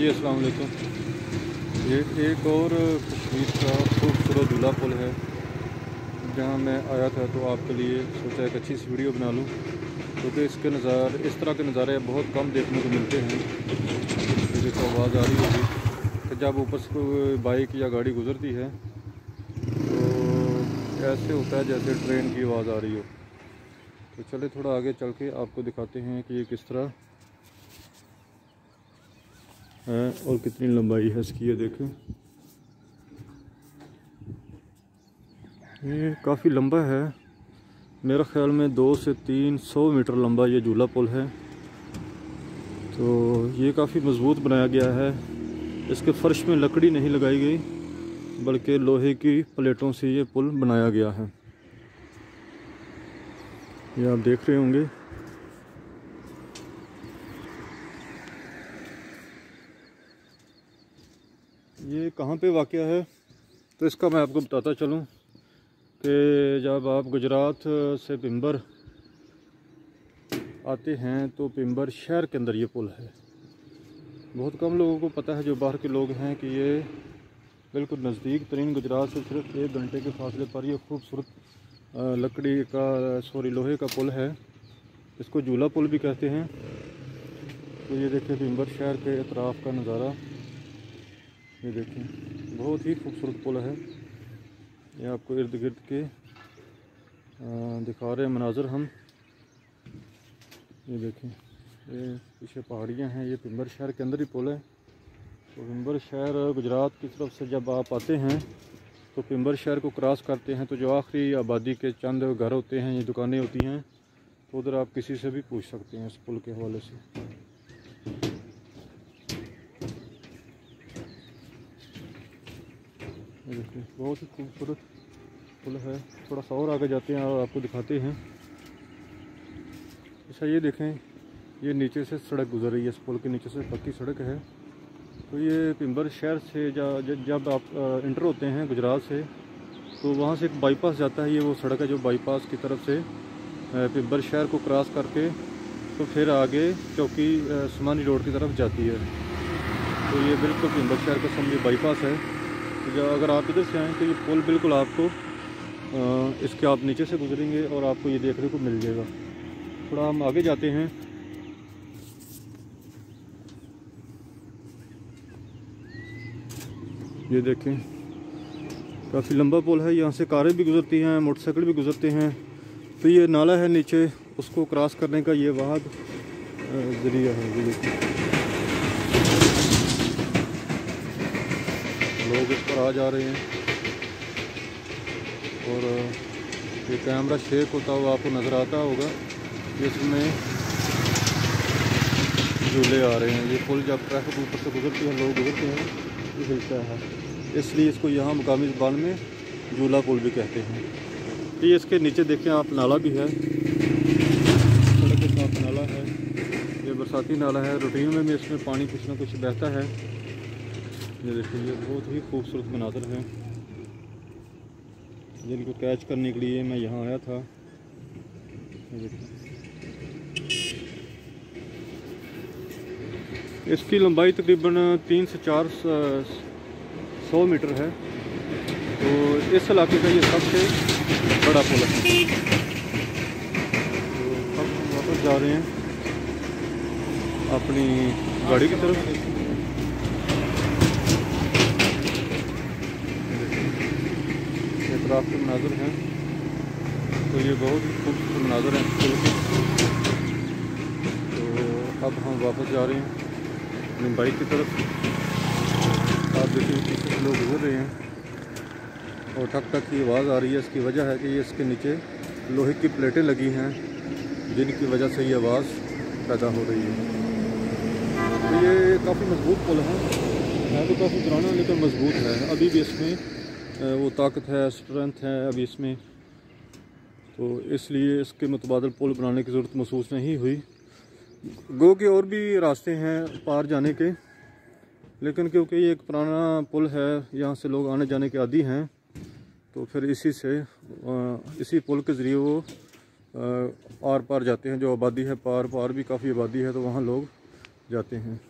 जी, अस्सलाम वालेकुम। ये एक और कश्मीर का खूबसूरत झूला पुल है, जहाँ मैं आया था तो आपके लिए सोचा एक अच्छी सी वीडियो बना लूँ। क्योंकि इसके नज़ारे, इस तरह के नज़ारे बहुत कम देखने को मिलते हैं। देखो, आवाज़ आ रही होगी कि जब ऊपर से कोई बाइक या गाड़ी गुजरती है तो ऐसे होता है जैसे ट्रेन की आवाज़ आ रही हो। तो चले थोड़ा आगे चल के आपको दिखाते हैं कि ये किस तरह है और कितनी लंबाई है इसकी, ये देखें। ये काफ़ी लंबा है। मेरा ख्याल में दो से तीन सौ मीटर लंबा ये झूला पुल है। तो ये काफ़ी मज़बूत बनाया गया है। इसके फर्श में लकड़ी नहीं लगाई गई, बल्कि लोहे की प्लेटों से ये पुल बनाया गया है। ये आप देख रहे होंगे ये कहाँ पे वाक़ है? तो इसका मैं आपको बताता चलूँ कि जब आप गुजरात से पिंबर आते हैं तो पिंबर शहर के अंदर ये पुल है। बहुत कम लोगों को पता है, जो बाहर के लोग हैं, कि ये बिल्कुल नज़दीक तरीन गुजरात से सिर्फ़ एक घंटे के फासले पर यह खूबसूरत लकड़ी का, सॉरी, लोहे का पुल है। इसको झूला पुल भी कहते हैं। तो ये देखें पिंबर शहर के अतराफ़ का नज़ारा। ये देखें, बहुत ही खूबसूरत पुल है। ये आपको इर्द गिर्द के दिखा रहे हैं मनाजर हम। ये देखें, ये पीछे पहाड़ियाँ हैं, ये पिंबर शहर के अंदर ही पुल है। तो पिंबर शहर गुजरात की तरफ़ से जब आप आते हैं तो पिंबर शहर को क्रॉस करते हैं तो जो आखिरी आबादी के चंद घर होते हैं, ये दुकानें होती हैं तो उधर आप किसी से भी पूछ सकते हैं इस पुल के हवाले से। देखिए बहुत ही खूबसूरत पुल है। थोड़ा सा और आगे जाते हैं और आपको दिखाते हैं। अच्छा ये देखें, ये नीचे से सड़क गुजर रही है। इस पुल के नीचे से पक्की सड़क है। तो ये पिंबर शहर से जा जब आप इंटर होते हैं गुजरात से तो वहाँ से एक बाईपास जाता है। ये वो सड़क है जो बाईपास की तरफ़ से पिंबर शहर को क्रॉस करके तो फिर आगे चौकी सुमानी रोड की तरफ़ जाती है। तो ये बिल्कुल पिंबर शहर का समझिए बाईपास है। जब अगर आप इधर से आएँ तो ये पुल बिल्कुल आपको आ, इसके आप नीचे से गुजरेंगे और आपको ये देखने को मिल जाएगा। थोड़ा हम आगे जाते हैं। ये देखें काफ़ी लंबा पुल है। यहाँ से कारें भी गुजरती हैं मोटरसाइकिल भी गुजरते हैं। तो ये नाला है नीचे उसको क्रॉस करने का ये वाहद ज़रिया है। ये देखें। लोग इस पर आ जा रहे हैं। और ये कैमरा शेक होता हुआ आपको नज़र आता होगा। इसमें झूले आ रहे हैं। ये पुल जब ट्रैफ़िक ऊपर से गुजरती है लोग गुजरते हैं। ये हिलता है। इसलिए इसको यहाँ मकामी ज़बान में झूला पुल भी कहते हैं। तो ये इसके नीचे देखें आप नाला भी है। सड़क के साथ नाला है। ये बरसाती नाला है। रूटीन में भी इसमें पानी कुछ ना कुछ बहता है। ये देखिए बहुत ही खूबसूरत मनाजर है। जिनको कैच करने के लिए मैं यहाँ आया था। इसकी लंबाई तकरीबन तीन से चार सौ मीटर है। तो इस इलाके का ये सबसे बड़ा पुल है। तो हम वापस जा रहे हैं अपनी गाड़ी की तरफ़। एतराफ़ के मनाजर हैं। तो ये बहुत ही खूबसूरत मनाजर हैं। तो अब हम वापस जा रहे हैं अपनी बाइक की तरफ़। आप देखिए लोग गुजर रहे हैं और ठक ठक की आवाज़ आ रही है। इसकी वजह है कि ये इसके नीचे लोहे की प्लेटें लगी हैं, जिनकी वजह से ये आवाज़ पैदा हो रही है। तो ये काफ़ी मज़बूत पुल है। है तो काफ़ी पुराना लेकिन मज़बूत है। अभी भी इसमें वो ताकत है स्ट्रेंथ है अभी इसमें। तो इसलिए इसके मुतबादल पुल बनाने की ज़रूरत महसूस नहीं हुई। गो के और भी रास्ते हैं पार जाने के, लेकिन क्योंकि ये एक पुराना पुल है, यहाँ से लोग आने जाने के आदि हैं तो फिर इसी से इसी पुल के ज़रिए वो आर पार जाते हैं। जो आबादी है, पार पार भी काफ़ी आबादी है तो वहाँ लोग जाते हैं।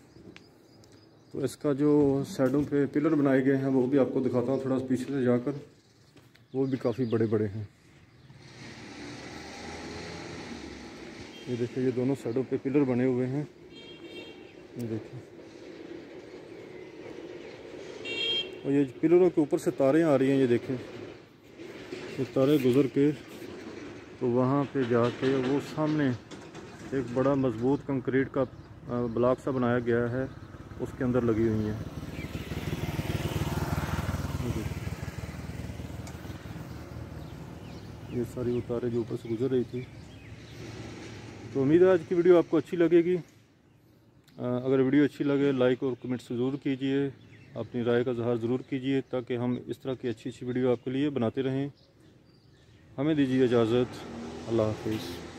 तो इसका जो साइडों पे पिलर बनाए गए हैं, वो भी आपको दिखाता हूँ थोड़ा पीछे से जाकर। वो भी काफ़ी बड़े बड़े हैं। ये देखिए, ये दोनों साइडों पे पिलर बने हुए हैं। ये देखिए। और ये पिलरों के ऊपर से तारें आ रही हैं, ये देखें। ये तारे गुज़र के तो वहाँ पे जाके वो सामने एक बड़ा मज़बूत कंक्रीट का ब्लॉक सा बनाया गया है। उसके अंदर लगी हुई हैं। ये सारी उतारे जो ऊपर से गुजर रही थी। तो उम्मीद है आज की वीडियो आपको अच्छी लगेगी। अगर वीडियो अच्छी लगे लाइक और कमेंट ज़रूर कीजिए। अपनी राय का इजहार ज़रूर कीजिए, ताकि हम इस तरह की अच्छी अच्छी वीडियो आपके लिए बनाते रहें। हमें दीजिए इजाज़त। अल्लाह हाफिज़।